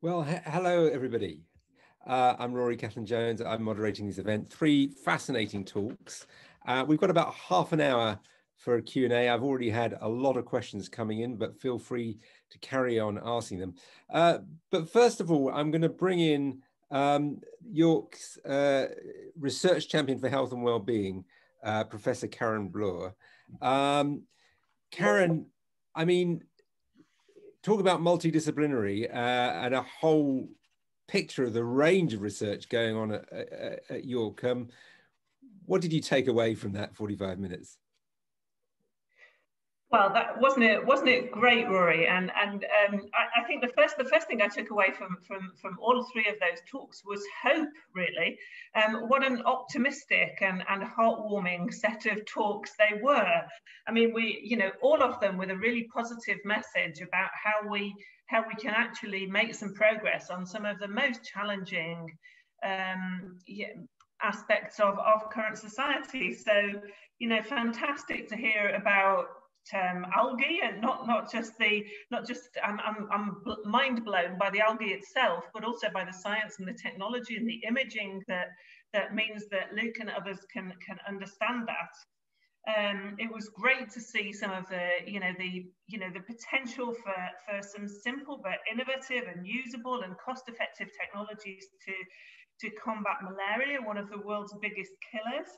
Well, he hello, everybody. Uh, I'm Rory Cellan Jones. I'm moderating this event. Three fascinating talks. Uh, we've got about half an hour for a Q&A. I've already had a lot of questions coming in, but feel free to carry on asking them. Uh, but first of all, I'm going to bring in um, York's uh, research champion for health and well-being, uh, Professor Karen Bloor. Um, Karen, I mean, talk about multidisciplinary uh, and a whole picture of the range of research going on at, at, at York. Um, what did you take away from that 45 minutes? Well, that wasn't it. Wasn't it great, Rory? And and um, I, I, think the first the first thing I took away from from from all three of those talks was hope. Really, um, what an optimistic and and heartwarming set of talks they were. I mean, we you know all of them with a really positive message about how we how we can actually make some progress on some of the most challenging um, yeah, aspects of of current society. So you know, fantastic to hear about um, algae and not not just the not just I'm, I'm, I'm mind blown by the algae itself but also by the science and the technology and the imaging that that means that Luke and others can can understand that. Um, it was great to see some of the you know the you know the potential for for some simple but innovative and usable and cost effective technologies to to combat malaria one of the world's biggest killers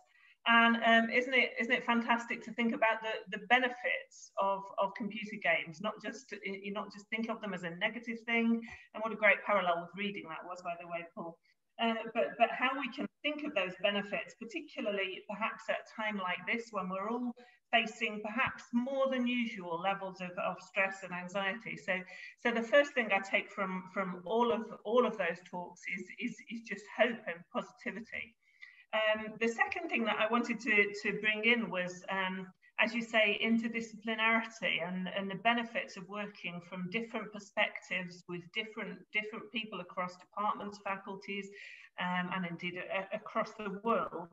and um, isn't it isn't it fantastic to think about the, the benefits of, of computer games, not just you not just think of them as a negative thing. And what a great parallel with reading that was, by the way, Paul. Uh, but but how we can think of those benefits, particularly perhaps at a time like this when we're all facing perhaps more than usual levels of, of stress and anxiety. So so the first thing I take from from all of all of those talks is is, is just hope and positivity. Um, the second thing that I wanted to, to bring in was, um, as you say, interdisciplinarity and, and the benefits of working from different perspectives with different, different people across departments, faculties, um, and indeed a, across the world,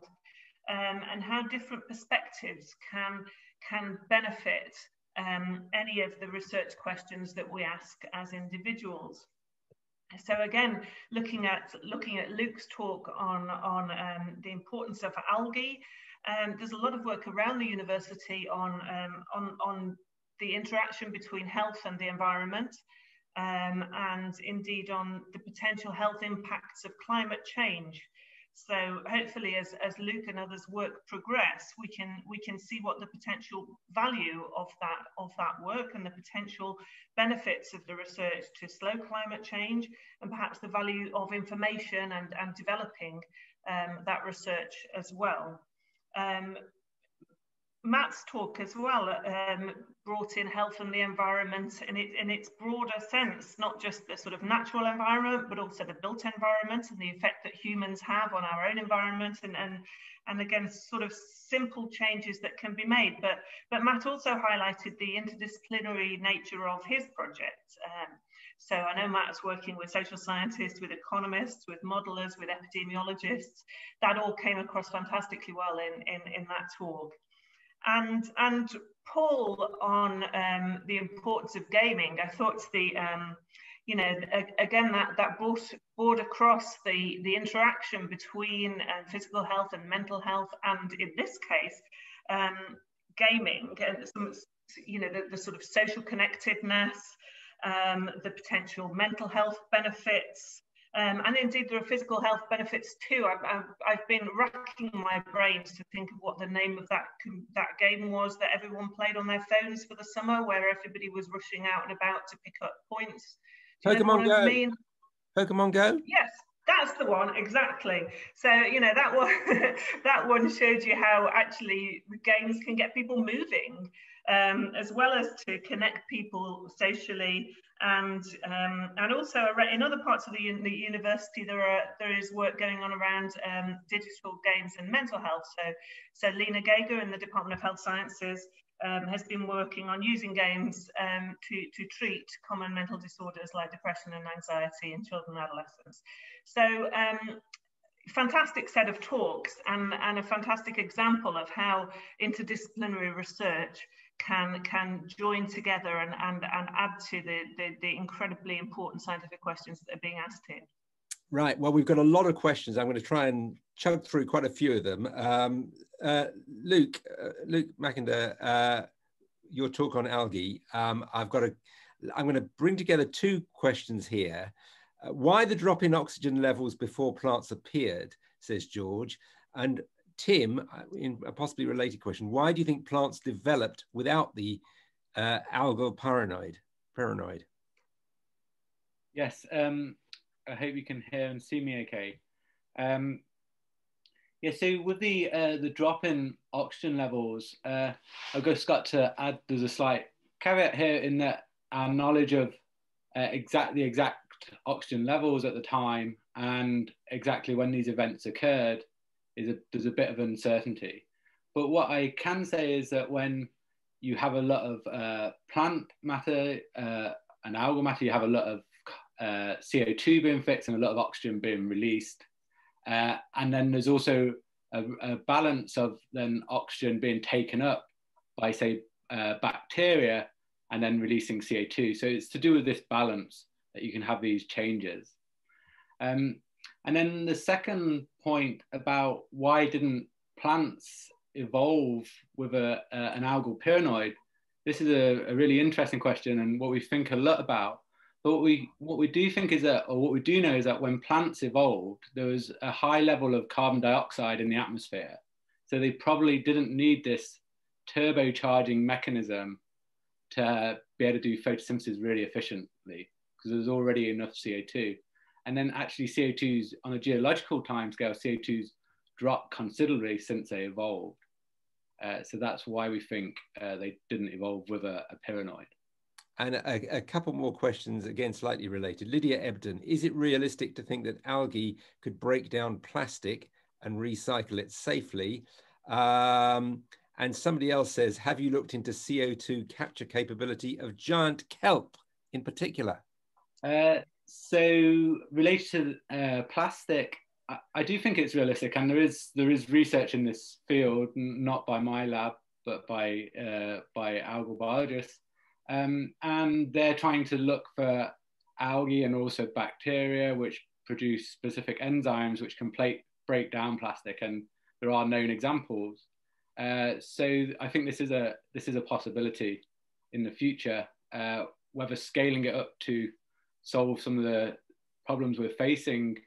um, and how different perspectives can, can benefit um, any of the research questions that we ask as individuals. So again, looking at looking at Luke's talk on on um, the importance of algae, um, there's a lot of work around the university on um, on on the interaction between health and the environment, um, and indeed on the potential health impacts of climate change. So hopefully, as, as Luke and others' work progress, we can we can see what the potential value of that of that work and the potential benefits of the research to slow climate change, and perhaps the value of information and and developing um, that research as well. Um, Matt's talk as well um, brought in health and the environment in, it, in its broader sense, not just the sort of natural environment, but also the built environment and the effect that humans have on our own environment and, and, and again, sort of simple changes that can be made. But, but Matt also highlighted the interdisciplinary nature of his project. Um, so I know Matt's working with social scientists, with economists, with modelers, with epidemiologists. That all came across fantastically well in, in, in that talk and and Paul on um, the importance of gaming. I thought the um, you know again that that brought brought across the the interaction between uh, physical health and mental health, and in this case, um, gaming and some you know the, the sort of social connectedness, um, the potential mental health benefits. Um, and indeed, there are physical health benefits too. I've, I've, I've, been racking my brains to think of what the name of that that game was that everyone played on their phones for the summer, where everybody was rushing out and about to pick up points. Pokemon Go. I mean? Pokemon Go. Yes, that's the one exactly. So you know that one that one showed you how actually games can get people moving, um, as well as to connect people socially and um, and also in other parts of the, the university there are there is work going on around um, digital games and mental health. So so Lina Gega in the Department of Health Sciences um, has been working on using games um, to to treat common mental disorders like depression and anxiety in children and adolescents. So um, fantastic set of talks and, and a fantastic example of how interdisciplinary research can can join together and and, and add to the, the, the incredibly important scientific questions that are being asked here. Right. Well, we've got a lot of questions. I'm going to try and chug through quite a few of them. Um, uh, Luke, uh, Luke Mackinder, uh, your talk on algae. Um, I've got a. I'm going to bring together two questions here. Uh, why the drop in oxygen levels before plants appeared, says George, and Tim, uh, in a possibly related question, why do you think plants developed without the uh, algal pyrenoid? Pyrenoid. Yes, um, I hope you can hear and see me okay. Um, yeah, so with the uh, the drop in oxygen levels, uh, I've just got to add. There's a slight caveat here in that our knowledge of uh, exact the exact oxygen levels at the time and exactly when these events occurred is a, there's a bit of uncertainty. But what I can say is that when you have a lot of uh, plant matter uh, and algal matter, you have a lot of uh, CO2 being fixed and a lot of oxygen being released. Uh, and then there's also a, a, balance of then oxygen being taken up by, say, uh, bacteria and then releasing CO2. So it's to do with this balance that you can have these changes. Um, and then the second point about why didn't plants evolve with a, an algal pyrenoid, this is a, a, really interesting question and what we think a lot about. But what we, what we do think is that, or what we do know is that when plants evolved, there was a high level of carbon dioxide in the atmosphere. So they probably didn't need this turbocharging mechanism to be able to do photosynthesis really efficiently because there's already enough CO2. And then actually CO2s on a geological timescale, CO2s dropped considerably since they evolved. Uh, so that's why we think uh, they didn't evolve with a, a pyrenoid. And a, a, couple more questions, again, slightly related. Lydia Ebden, is it realistic to think that algae could break down plastic and recycle it safely? Um, and somebody else says, have you looked into CO2 capture capability of giant kelp in particular? Uh, so related to uh, plastic, I, I, do think it's realistic, and there is there is research in this field, not by my lab, but by uh, by algal biologists, um, and they're trying to look for algae and also bacteria which produce specific enzymes which can break down plastic, and there are known examples. Uh, so I think this is a this is a possibility in the future. Uh, whether scaling it up to solve some of the problems we're facing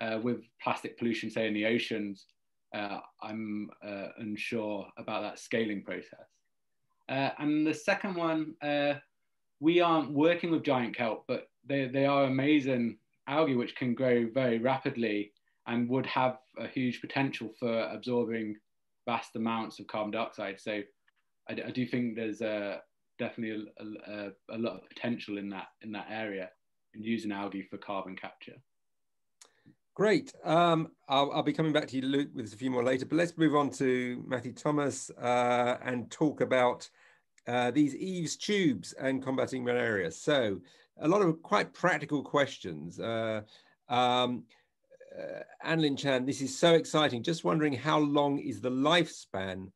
uh, with plastic pollution, say in the oceans, uh, I'm uh, unsure about that scaling process. Uh, and the second one, uh, we aren't working with giant kelp, but they, they are amazing algae which can grow very rapidly and would have a huge potential for absorbing vast amounts of carbon dioxide. So I, I do think there's a, definitely a, a, a, lot of potential in that in that area and using algae for carbon capture. Great. Um, I'll, I'll, be coming back to you, Luke, with a few more later, but let's move on to Matthew Thomas uh, and talk about uh, these Eaves tubes and combating malaria. So a lot of quite practical questions. Uh, um, uh, Anlin Chan, this is so exciting. Just wondering how long is the lifespan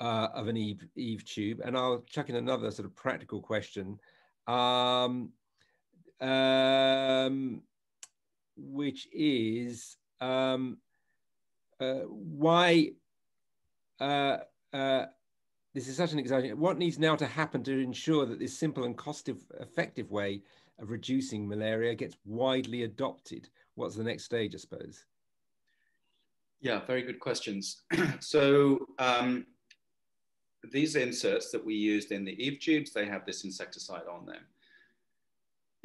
uh, of an Eave, Eave tube? And I'll chuck in another sort of practical question. Um, um, which is um, uh, why uh, uh, this is such an exciting. What needs now to happen to ensure that this simple and cost-effective way of reducing malaria gets widely adopted? What's the next stage, I suppose? Yeah, very good questions. so um, these inserts that we used in the Eave tubes, they have this insecticide on them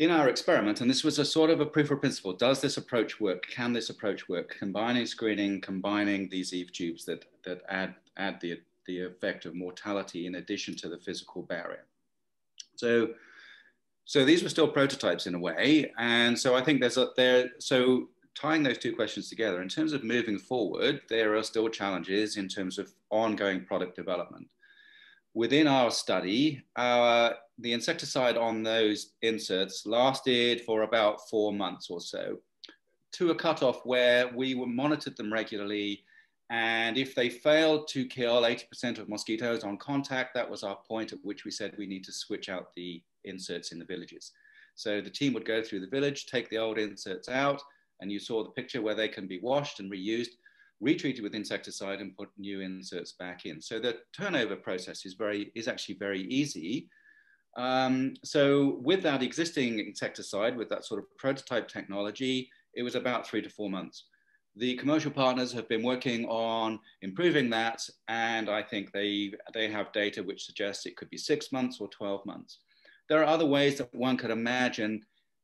in our experiment, and this was a sort of a proof of principle, does this approach work? Can this approach work? Combining screening, combining these Eave tubes that, that add, add the, the effect of mortality in addition to the physical barrier. So, so these were still prototypes in a way. And so I think there's a, there, so tying those two questions together, in terms of moving forward, there are still challenges in terms of ongoing product development. Within our study, our the insecticide on those inserts lasted for about four months or so to a cutoff where we monitored them regularly And if they failed to kill 80% of mosquitoes on contact, that was our point at which we said we need to switch out the inserts in the villages. So the team would go through the village, take the old inserts out, and you saw the picture where they can be washed and reused, retreated with insecticide and put new inserts back in. So the turnover process is very is actually very easy. Um, so with that existing insecticide, with that sort of prototype technology, it was about three to four months. The commercial partners have been working on improving that, and I think they, they have data which suggests it could be six months or 12 months. There are other ways that one could imagine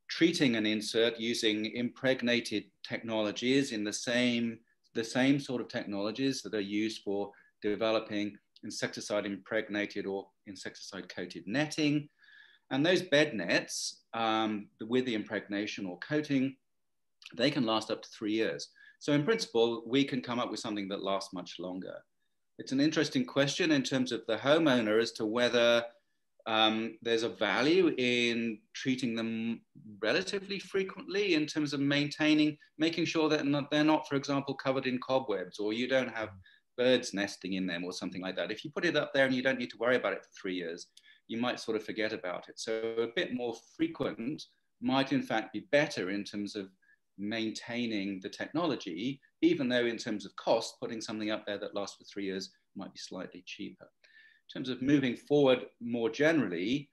treating an insert using impregnated technologies in the same, the same sort of technologies that are used for developing insecticide impregnated or insecticide coated netting. And those bed nets um, with the impregnation or coating, they can last up to three years. So in principle, we can come up with something that lasts much longer. It's an interesting question in terms of the homeowner as to whether um, there's a value in treating them relatively frequently in terms of maintaining, making sure that not, they're not, for example, covered in cobwebs or you don't have birds nesting in them or something like that. If you put it up there and you don't need to worry about it for three years, you might sort of forget about it. So a bit more frequent might in fact be better in terms of maintaining the technology, even though in terms of cost, putting something up there that lasts for three years might be slightly cheaper. In terms of moving forward more generally,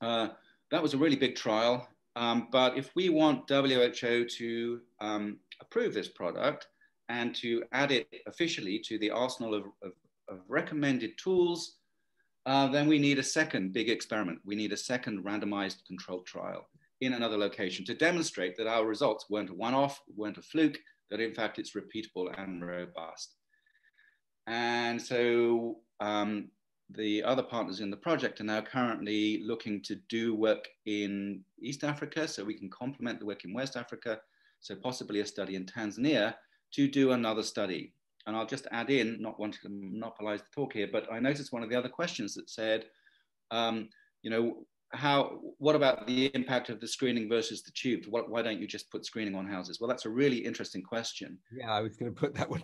uh, that was a really big trial. Um, but if we want WHO to um, approve this product and to add it officially to the arsenal of, of, of recommended tools, uh, then we need a second big experiment. We need a second randomized controlled trial in another location to demonstrate that our results weren't a one-off, weren't a fluke, that in fact it's repeatable and robust. And so um, the other partners in the project are now currently looking to do work in East Africa so we can complement the work in West Africa. So possibly a study in Tanzania to do another study. And I'll just add in, not wanting to monopolize the talk here, but I noticed one of the other questions that said, um, you know, how what about the impact of the screening versus the tubes? Why, why don't you just put screening on houses? Well that's a really interesting question. Yeah i was going to put that one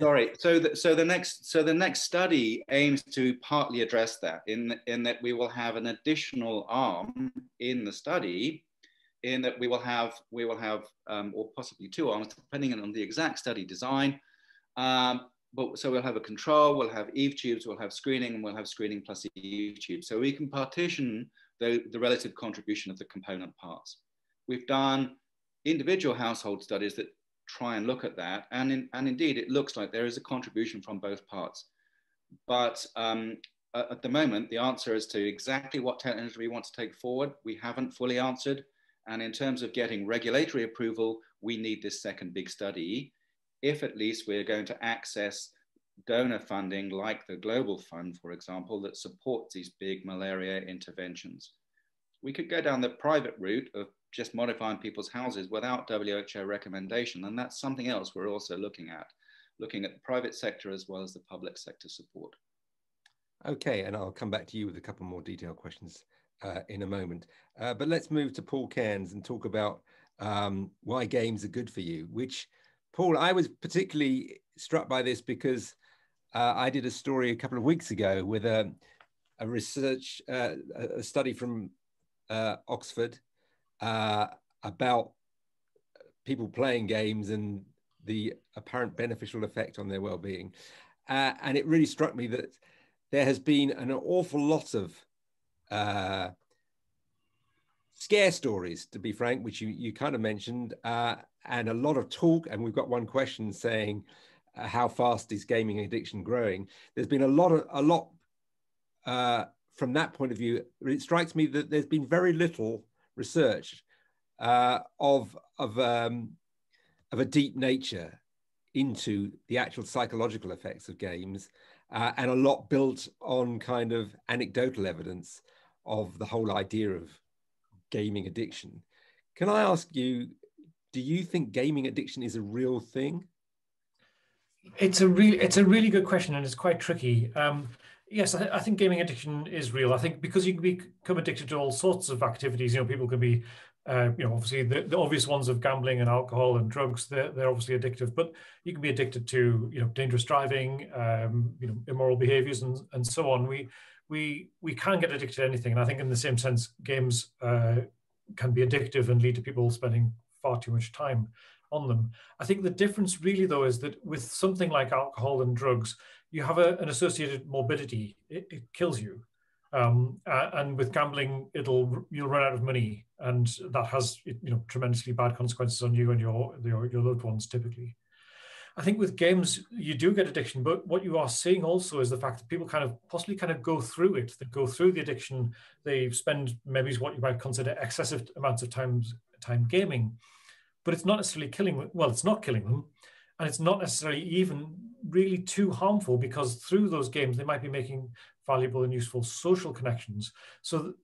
sorry. So the, so the next so the next study aims to partly address that in in that we will have an additional arm in the study in that we will have we will have um, or possibly two arms depending on the exact study design um, but so we'll have a control we'll have eave tubes we'll have screening and we'll have screening plus eave tubes so we can partition the, the relative contribution of the component parts. We've done individual household studies that try and look at that. And, in, and indeed, it looks like there is a contribution from both parts. But um, at the moment, the answer as to exactly what technology we want to take forward, we haven't fully answered. And in terms of getting regulatory approval, we need this second big study, if at least we're going to access donor funding like the Global Fund, for example, that supports these big malaria interventions. We could go down the private route of just modifying people's houses without WHO recommendation, and that's something else we're also looking at, looking at the private sector as well as the public sector support. Okay, and I'll come back to you with a couple more detailed questions uh, in a moment. Uh, but let's move to Paul Cairns and talk about um, why games are good for you, which, Paul, I was particularly struck by this because uh, I did a story a couple of weeks ago with a, a research, uh, a study from uh, Oxford uh, about people playing games and the apparent beneficial effect on their well-being. And it really struck me that there has been an awful lot of uh, scare stories, to be frank, which you, you kind of mentioned, and a lot of talk. And we've got one question saying, uh, how fast is gaming addiction growing? There's been a lot of a lot uh, from that point of view. It strikes me that there's been very little research uh, of of um, of a deep nature into the actual psychological effects of games, uh, and a lot built on kind of anecdotal evidence of the whole idea of gaming addiction. Can I ask you, do you think gaming addiction is a real thing? It's a really it's a really good question and it's quite tricky. Um, yes, I, I, think gaming addiction is real. I think because you can become addicted to all sorts of activities. You know, people can be Uh, you know, obviously the, the obvious ones of gambling and alcohol and drugs, they're, they're obviously addictive, but you can be addicted to, you know, dangerous driving, um, you know, immoral behaviors and, and so on. We, we, we can get addicted to anything. And I think in the same sense, games uh, can be addictive and lead to people spending far too much time on them. I think the difference really though is that with something like alcohol and drugs, you have a, an associated morbidity. It, it kills you. Um, and with gambling, it'll you'll run out of money, and that has you know tremendously bad consequences on you and your your, your loved ones typically. I think with games you do get addiction, but what you are seeing also is the fact that people kind of possibly kind of go through it. They go through the addiction. They spend maybe what you might consider excessive amounts of time time gaming, but it's not necessarily killing. Well, it's not killing them, and it's not necessarily even really too harmful because through those games they might be making valuable and useful social connections. So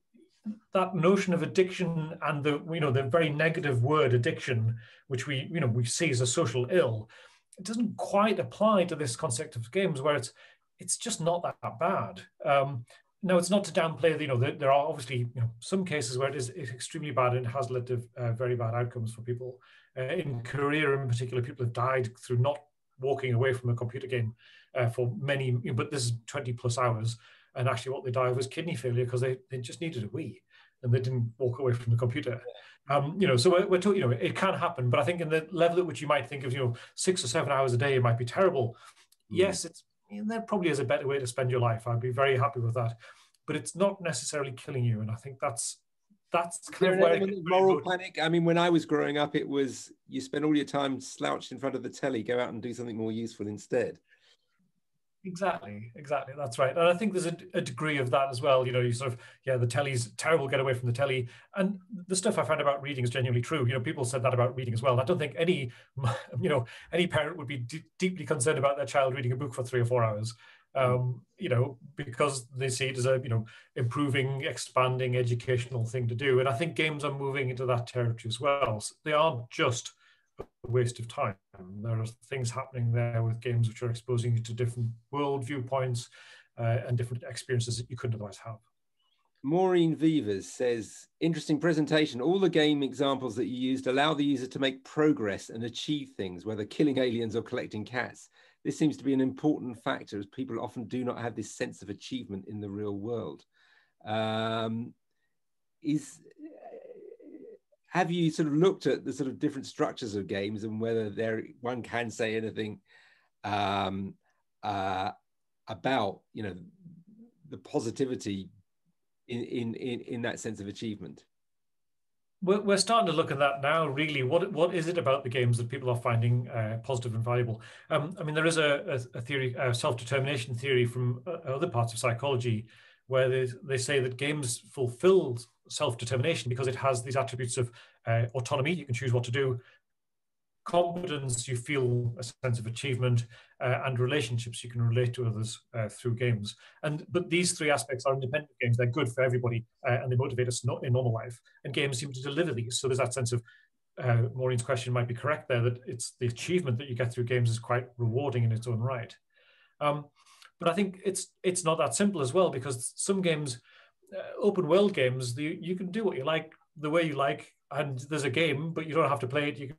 that notion of addiction and the you know the very negative word addiction, which we you know we see as a social ill, it doesn't quite apply to this concept of games where it's it's just not that, bad. Um, it's not to downplay. You know, there, there are obviously you know, some cases where it is extremely bad and has led to uh, very bad outcomes for people. Uh, in Korea, in particular, people have died through not walking away from a computer game uh, for many, but this is 20 plus hours. And actually, what they died was kidney failure because they, they just needed a wee and they didn't walk away from the computer. Um, you know, so we're, we're talking, you know, it can happen, but I think in the level at which you might think of, you know, six or seven hours a day, it might be terrible. Mm. Yes, it's there probably is a better way to spend your life. I'd be very happy with that, but it's not necessarily killing you. And I think that's that's kind of where moral panic. I mean, when I was growing up, it was you spend all your time slouched in front of the telly, go out and do something more useful instead. Exactly, exactly. That's right. And I think there's a, a, degree of that as well. You know, you sort of, yeah, the telly's terrible, get away from the telly. And the stuff I found about reading is genuinely true. You know, people said that about reading as well. I don't think any, you know, any parent would be d- deeply concerned about their child reading a book for three or four hours. Um, you know, because they see it as a, you know, improving, expanding educational thing to do. And I think games are moving into that territory as well. So they aren't just waste of time. There are things happening there with games which are exposing you to different world viewpoints uh, and different experiences that you couldn't otherwise have. Maureen Vivas says, interesting presentation. All the game examples that you used allow the user to make progress and achieve things, whether killing aliens or collecting cats. This seems to be an important factor as people often do not have this sense of achievement in the real world. Um, is have you sort of looked at the sort of different structures of games and whether there one can say anything um, uh, about you know the positivity in, in in in that sense of achievement? We're, starting to look at that now. Really, what what is it about the games that people are finding uh, positive and valuable? Um, I mean, there is a, a, theory, a self determination theory from uh, other parts of psychology, where they, they say that games fulfill self-determination because it has these attributes of uh, autonomy. You can choose what to do. Competence, you feel a sense of achievement, uh, and relationships, you can relate to others uh, through games. And but these three aspects are independent games. They're good for everybody, uh, and they motivate us in normal life. And games seem to deliver these. So there's that sense of uh, Maureen's question might be correct there that it's the achievement that you get through games is quite rewarding in its own right. Um, but I think it's it's not that simple as well because some games uh, open world games, the, you can do what you like the way you like, and there's a game, but you don't have to play it. You can,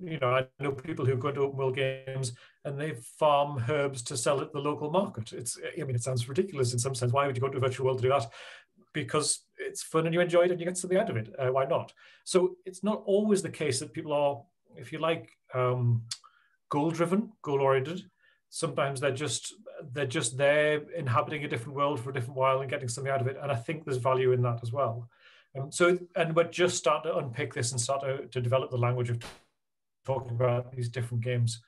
you know, I know people who go to open world games and they farm herbs to sell at the local market. It's, I mean, it sounds ridiculous in some sense. Why would you go to a virtual world to do that? Because it's fun and you enjoy it and you get something out of it. Uh, why not? So it's not always the case that people are, if you like, um, goal driven, goal oriented. Sometimes they're just they're just there inhabiting a different world for a different while and getting something out of it. And I think there's value in that as well. Um, so, and we're just starting to unpick this and start to, to develop the language of talking about these different games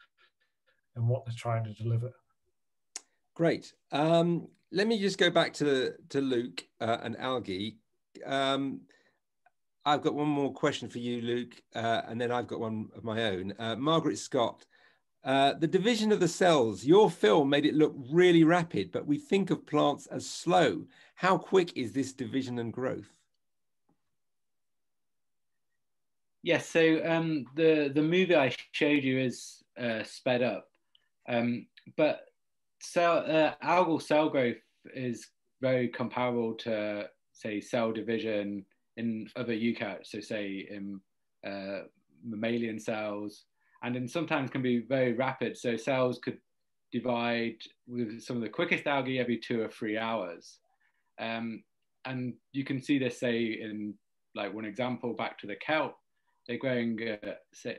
and what they're trying to deliver. Great. Um, let me just go back to to Luke uh, and algae. Um, I've got one more question for you, Luke, uh, and then I've got one of my own. Uh, Margaret Scott uh, the division of the cells, your film made it look really rapid, but we think of plants as slow. How quick is this division and growth? Yes, so um, the, the movie I showed you is uh, sped up, um, but cell, uh, algal cell growth is very comparable to, say, cell division in other eukaryotes, so say in uh, mammalian cells, and then sometimes can be very rapid. So cells could divide with some of the quickest algae every two or three hours. Um, and you can see this, say, in like one example back to the kelp, they're growing uh, say,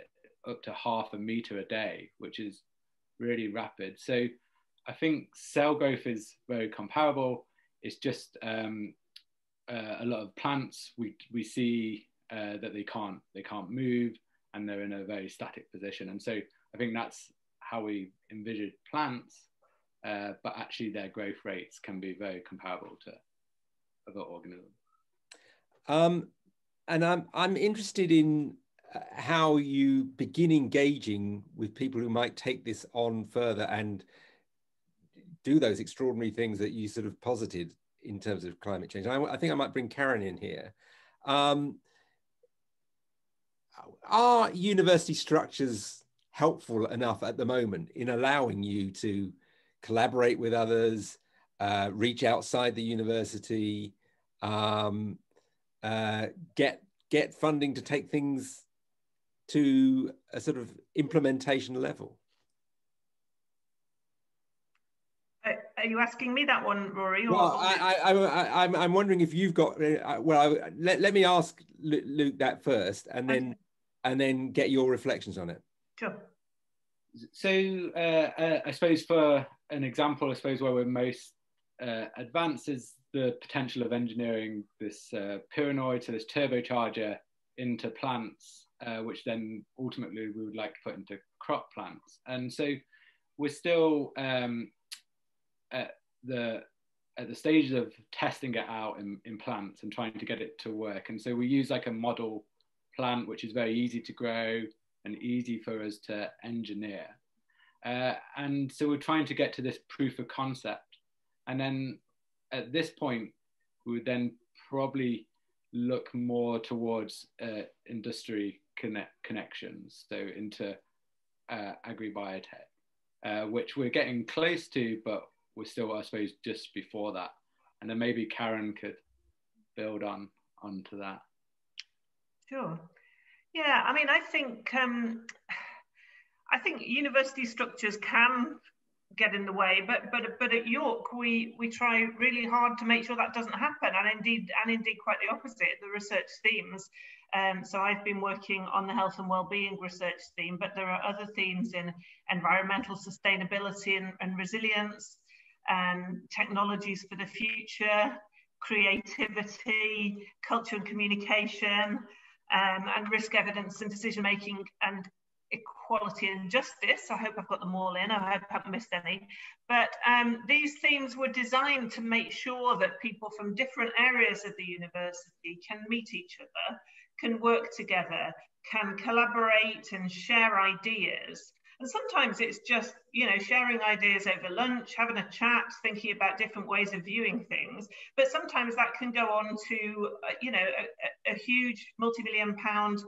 up to half a meter a day, which is really rapid. So I think cell growth is very comparable. It's just um, uh, a lot of plants we we see uh, that they can't they can't move and they're in a very static position. And so I think that's how we envision plants, uh, but actually their growth rates can be very comparable to other organisms. Um, and I'm I'm interested in uh, how you begin engaging with people who might take this on further and do those extraordinary things that you sort of posited in terms of climate change. I, I think I might bring Karen in here. Um, are university structures helpful enough at the moment in allowing you to collaborate with others, uh, reach outside the university, um, uh, get get funding to take things to a sort of implementation level? Are you asking me that one, Rory? Well, I, I, I, I'm, I'm wondering if you've got. Uh, well, I, let, let me ask Luke that first, and then. And then get your reflections on it. Sure. So, uh, uh, I suppose for an example, I suppose where we're most uh, advanced is the potential of engineering this uh, pyrenoid, so this turbocharger, into plants, uh, which then ultimately we would like to put into crop plants. And so, we're still um, at the at the stages of testing it out in, in plants and trying to get it to work. And so we use like a model plant, which is very easy to grow and easy for us to engineer. Uh, and so we're trying to get to this proof of concept. And then at this point, we would then probably look more towards uh, industry connect connections, so into uh, agri-biotech, uh, which we're getting close to, but we're still, I suppose, just before that. And then maybe Karen could build on onto that. Sure. Yeah, I mean, I think um, I think university structures can get in the way, but but but at York we we try really hard to make sure that doesn't happen, and indeed and indeed quite the opposite. The research themes. Um, so I've been working on the health and well-being research theme, but there are other themes in environmental sustainability and, and resilience, um, technologies for the future, creativity, culture and communication, um, and risk evidence and decision making and equality and justice. I hope I've got them all in. I hope I haven't missed any. But um, these themes were designed to make sure that people from different areas of the university can meet each other, can work together, can collaborate and share ideas and sometimes it's just, you know, sharing ideas over lunch, having a chat, thinking about different ways of viewing things. But sometimes that can go on to, uh, you know, a, a huge multi-million pound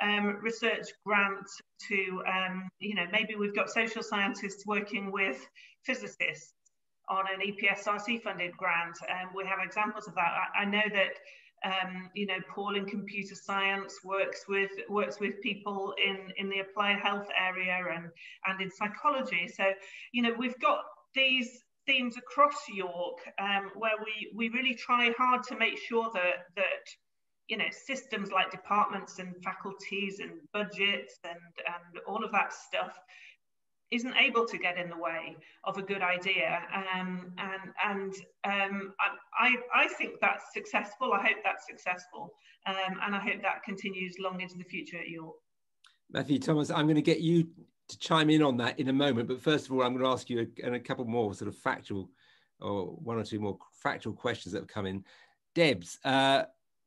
um, research grant to, um, you know, maybe we've got social scientists working with physicists on an EPSRC funded grant. And um, we have examples of that. I, I know that um, you know, Paul in computer science works with works with people in in the applied health area and and in psychology. So, you know, we've got these themes across York um, where we we really try hard to make sure that that you know systems like departments and faculties and budgets and and all of that stuff isn't able to get in the way of a good idea. Um, and and um, I, I think that's successful. I hope that's successful. Um, and I hope that continues long into the future at York. Matthew Thomas, I'm going to get you to chime in on that in a moment. But first of all, I'm going to ask you a, a couple more sort of factual or one or two more factual questions that have come in. Debs, uh,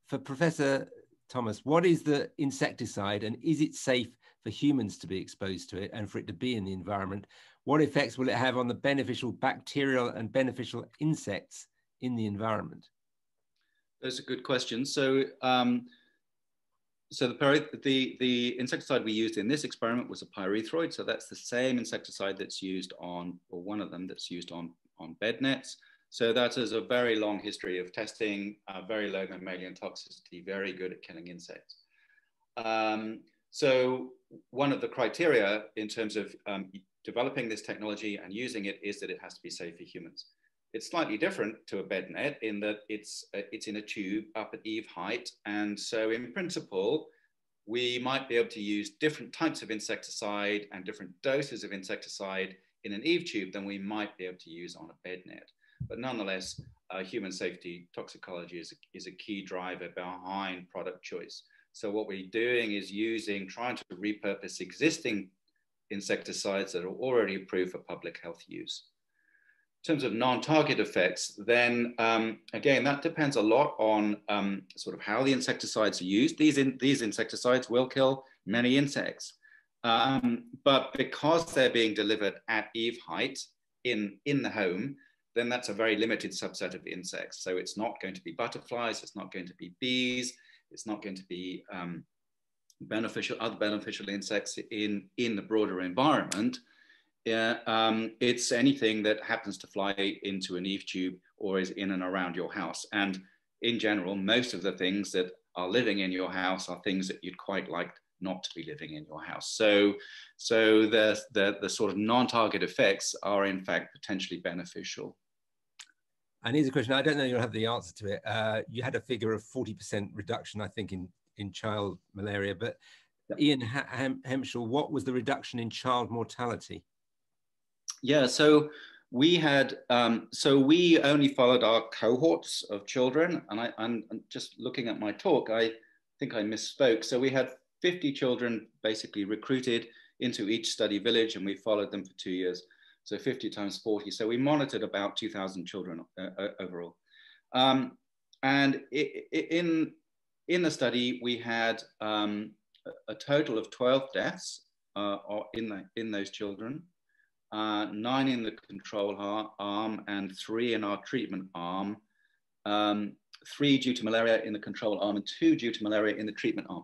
for Professor Thomas, what is the insecticide and is it safe for humans to be exposed to it and for it to be in the environment? What effects will it have on the beneficial bacterial and beneficial insects in the environment? Those are good questions. So, um, so the, the, the insecticide we used in this experiment was a pyrethroid. So that's the same insecticide that's used on, or one of them that's used on, on bed nets. So that is a very long history of testing, uh, very low mammalian toxicity, very good at killing insects. Um, so one of the criteria in terms of um, developing this technology and using it is that it has to be safe for humans. It's slightly different to a bed net in that it's, uh, it's in a tube up at eave height. And so in principle, we might be able to use different types of insecticide and different doses of insecticide in an eave tube than we might be able to use on a bed net. But nonetheless, uh, human safety toxicology is a, is a key driver behind product choice. So what we're doing is using, trying to repurpose existing insecticides that are already approved for public health use. In terms of non-target effects, then um, again, that depends a lot on um, sort of how the insecticides are used. These, in, these insecticides will kill many insects, um, but because they're being delivered at eave height in, in the home, then that's a very limited subset of insects. So it's not going to be butterflies, it's not going to be bees, it's not going to be um, beneficial, other beneficial insects in, in the broader environment. Yeah, um, it's anything that happens to fly into an eave tube or is in and around your house. And in general, most of the things that are living in your house are things that you'd quite like not to be living in your house. So, so the, the, the sort of non-target effects are in fact potentially beneficial. And here's a question. I don't know you'll have the answer to it. Uh, you had a figure of 40% reduction, I think, in, in child malaria, but Ian Hem what was the reduction in child mortality? Yeah, so we had, um, so we only followed our cohorts of children. And I, I'm, I'm just looking at my talk, I think I misspoke. So we had 50 children basically recruited into each study village and we followed them for two years. So 50 times 40. So we monitored about 2,000 children uh, uh, overall. Um, and in, in the study, we had um, a total of 12 deaths uh, in, the, in those children, uh, nine in the control arm and three in our treatment arm, um, three due to malaria in the control arm and two due to malaria in the treatment arm.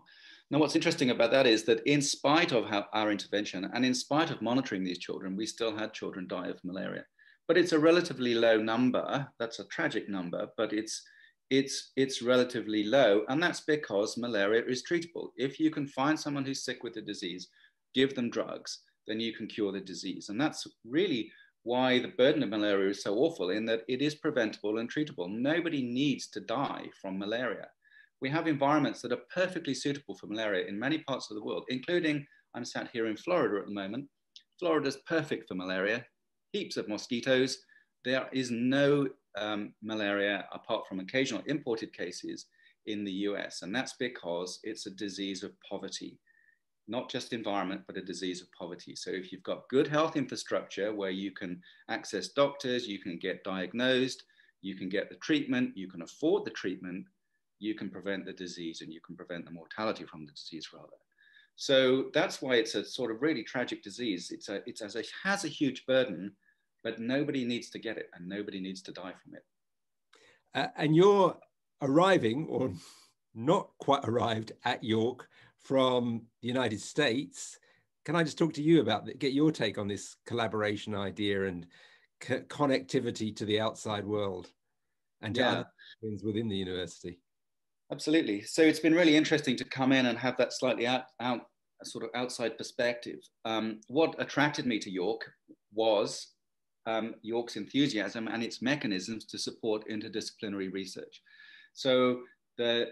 Now, what's interesting about that is that in spite of our intervention and in spite of monitoring these children, we still had children die of malaria. But it's a relatively low number. That's a tragic number, but it's, it's, it's relatively low. And that's because malaria is treatable. If you can find someone who's sick with the disease, give them drugs, then you can cure the disease. And that's really why the burden of malaria is so awful in that it is preventable and treatable. Nobody needs to die from malaria we have environments that are perfectly suitable for malaria in many parts of the world, including I'm sat here in Florida at the moment. Florida's perfect for malaria, heaps of mosquitoes. There is no um, malaria apart from occasional imported cases in the US. And that's because it's a disease of poverty, not just environment, but a disease of poverty. So if you've got good health infrastructure where you can access doctors, you can get diagnosed, you can get the treatment, you can afford the treatment, you can prevent the disease and you can prevent the mortality from the disease rather. So that's why it's a sort of really tragic disease. It's a, it's as a, has a huge burden, but nobody needs to get it and nobody needs to die from it. Uh, and you're arriving or not quite arrived at York from the United States. Can I just talk to you about that, get your take on this collaboration idea and co connectivity to the outside world and to other things within the university? Absolutely. So it's been really interesting to come in and have that slightly out, out sort of outside perspective. Um, what attracted me to York was um, York's enthusiasm and its mechanisms to support interdisciplinary research. So the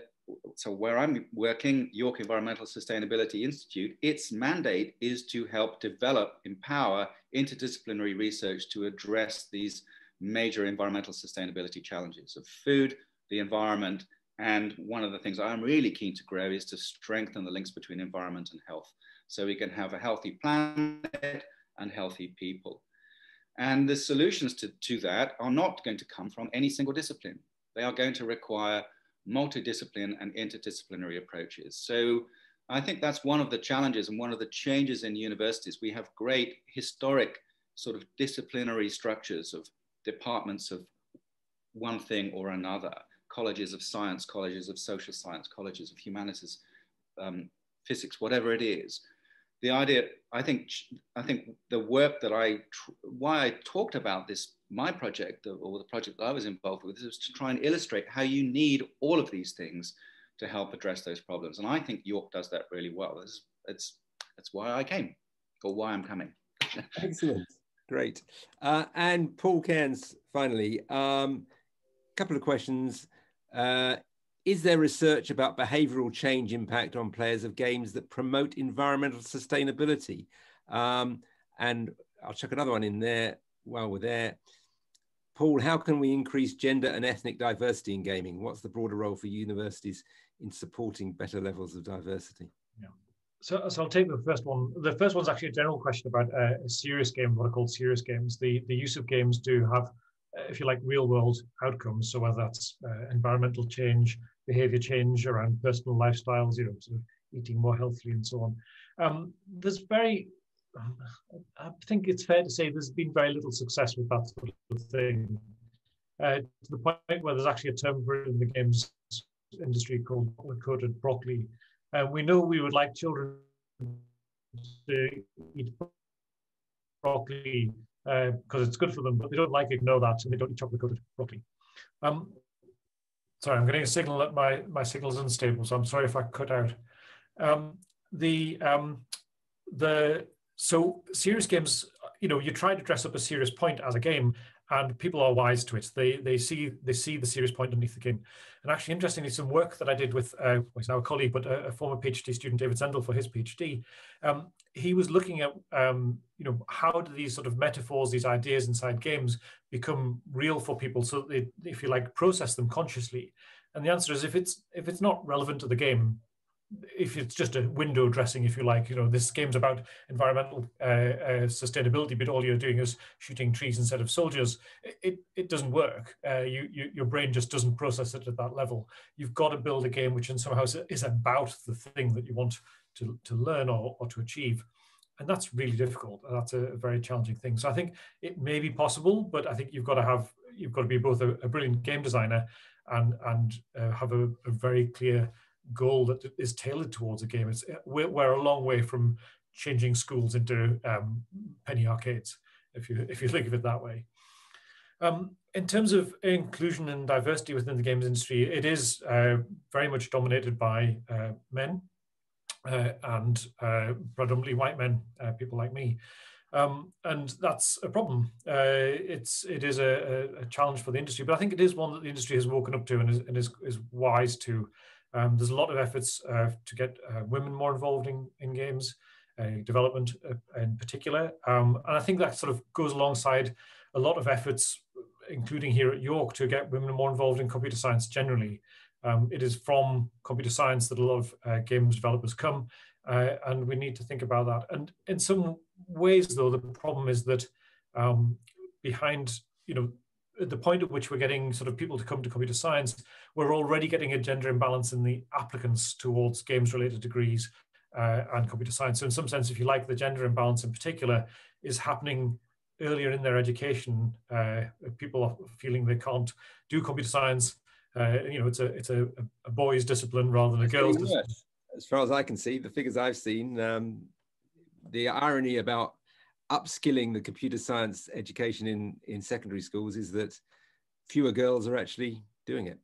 so where I'm working, York Environmental Sustainability Institute, its mandate is to help develop, empower interdisciplinary research to address these major environmental sustainability challenges of food, the environment, and one of the things I'm really keen to grow is to strengthen the links between environment and health so we can have a healthy planet and healthy people. And the solutions to, to that are not going to come from any single discipline. They are going to require multidiscipline and interdisciplinary approaches. So I think that's one of the challenges and one of the changes in universities. We have great historic sort of disciplinary structures of departments of one thing or another colleges of science, colleges of social science, colleges of humanities, um, physics, whatever it is. the idea, I think, I think the work that I, why I talked about this, my project or the project that I was involved with, is to try and illustrate how you need all of these things to help address those problems. And I think York does that really well. It's, it's, it's why I came, or why I'm coming. Excellent, great. Uh, and Paul Cairns, finally, a um, couple of questions. Uh, is there research about behavioral change impact on players of games that promote environmental sustainability? Um, and I'll chuck another one in there while we're there. Paul, how can we increase gender and ethnic diversity in gaming? What's the broader role for universities in supporting better levels of diversity? Yeah. So, so I'll take the first one. The first one's actually a general question about uh, serious games, what are called serious games. The, the use of games do have if you like, real world outcomes. So whether that's uh, environmental change, behavior change around personal lifestyles, you know, sort of eating more healthily and so on. Um, there's very, I think it's fair to say there's been very little success with that sort of thing. Uh, to the point where there's actually a term for it in the games industry called coated broccoli. Uh, we know we would like children to eat broccoli because uh, it's good for them, but they don't like it, know that, and they don't eat chocolate coated broccoli. Um, sorry, I'm getting a signal that my, my signal's unstable, so I'm sorry if I cut out. Um, the, um, the, so serious games, you know, you try to dress up a serious point as a game, and people are wise to it. They they see they see the serious point underneath the game. And actually, interestingly, some work that I did with uh, well, now a colleague, but a, a, former PhD student, David Zendle, for his PhD, um, he was looking at um, you know how do these sort of metaphors, these ideas inside games become real for people, so they, if you like, process them consciously. And the answer is if it's if it's not relevant to the game, if it's just a window dressing, if you like, you know, this game's about environmental uh, uh, sustainability, but all you're doing is shooting trees instead of soldiers. It it doesn't work. Uh, you, you, your brain just doesn't process it at that level. You've got to build a game which, in somehow, is about the thing that you want to to learn or or to achieve, and that's really difficult. That's a, very challenging thing. So I think it may be possible, but I think you've got to have you've got to be both a, a brilliant game designer and and uh, have a, a very clear goal that is tailored towards a game. It's we're, we're a long way from changing schools into um, penny arcades, if you if you think of it that way. Um, in terms of inclusion and diversity within the games industry, it is uh, very much dominated by uh, men uh, and uh, predominantly white men, uh, people like me. Um, and that's a problem. Uh, it's it is a, a, challenge for the industry, but I think it is one that the industry has woken up to and is, and is, is wise to um, there's a lot of efforts uh, to get uh, women more involved in, in games uh, development uh, in particular. Um, and I think that sort of goes alongside a lot of efforts, including here at York, to get women more involved in computer science generally. Um, it is from computer science that a lot of uh, games developers come, and we need to think about that. And in some ways, though, the problem is that um, behind you know the point at which we're getting sort of people to come to computer science, we're already getting a gender imbalance in the applicants towards games related degrees uh, and computer science. So in some sense, if you like, the gender imbalance in particular is happening earlier in their education. Uh, people are feeling they can't do computer science. Uh, you know, it's a it's a, a boys' discipline rather than a girls' discipline. As far as I can see, the figures I've seen, um, the irony about upskilling the computer science education in, in secondary schools is that fewer girls are actually doing it.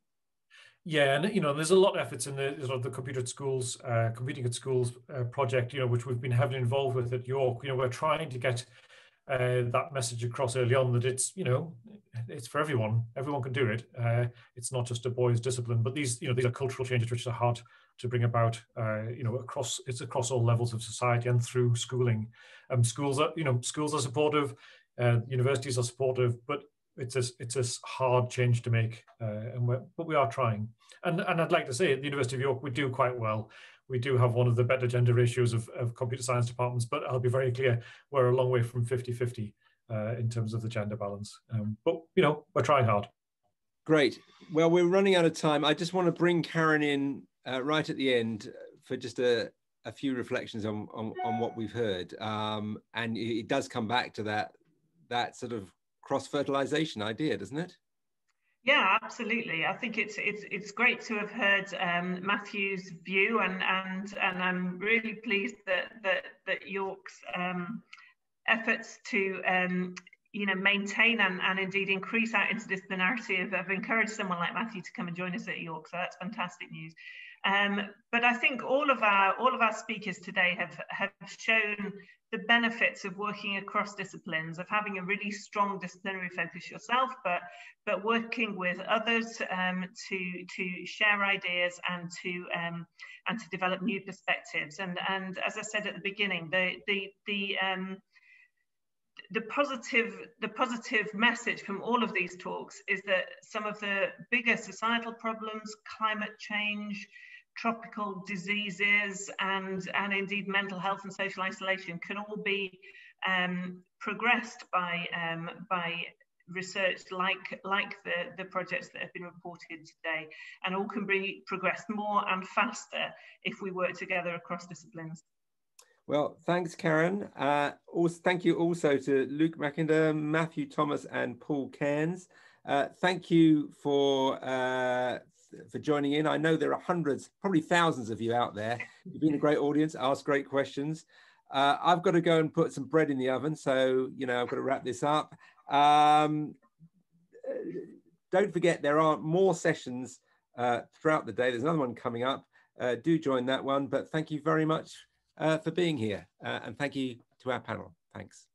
Yeah, and you know, there's a lot of efforts in the sort of the computer at schools, uh, computing at schools uh, project, you know, which we've been heavily involved with at York. You know, we're trying to get uh, that message across early on that it's, you know, it's for everyone. Everyone can do it. Uh, it's not just a boys' discipline, but these, you know, these are cultural changes which are hard to bring about, uh, you know, across it's across all levels of society and through schooling. Um, schools are, you know, schools are supportive, uh, universities are supportive, but it's a it's a hard change to make, uh, and we're, but we are trying. And and I'd like to say at the University of York we do quite well. We do have one of the better gender ratios of, of computer science departments, but I'll be very clear, we're a long way from 50-50 uh, in terms of the gender balance. Um, but you know, we're trying hard. Great. Well, we're running out of time. I just want to bring Karen in uh, right at the end for just a, a few reflections on, on, on what we've heard. Um, and it, it does come back to that, that sort of cross fertilization idea, doesn't it? Yeah, absolutely. I think it's it's it's great to have heard um, Matthew's view, and and and I'm really pleased that that that York's um, efforts to um, you know maintain and, and indeed increase our interdisciplinarity have, have encouraged someone like Matthew to come and join us at York. So that's fantastic news. Um, but I think all of our all of our speakers today have have shown the benefits of working across disciplines, of having a really strong disciplinary focus yourself, but but working with others um, to to share ideas and to um, and to develop new perspectives. And and as I said at the beginning, the the the um, the positive the positive message from all of these talks is that some of the bigger societal problems, climate change, tropical diseases and, and indeed mental health and social isolation can all be um, progressed by, um, by research like, like the, the projects that have been reported today and all can be progressed more and faster if we work together across disciplines. Well, thanks, Karen. Uh, also, thank you also to Luke Mackinder, Matthew Thomas, and Paul Cairns. Uh, thank you for uh, for joining in. I know there are hundreds, probably thousands of you out there. You've been a great audience, asked great questions. Uh, I've got to go and put some bread in the oven, so you know I've got to wrap this up. Um, don't forget there are more sessions uh, throughout the day. There's another one coming up. Uh, do join that one. But thank you very much uh, for being here, uh, and thank you to our panel. Thanks.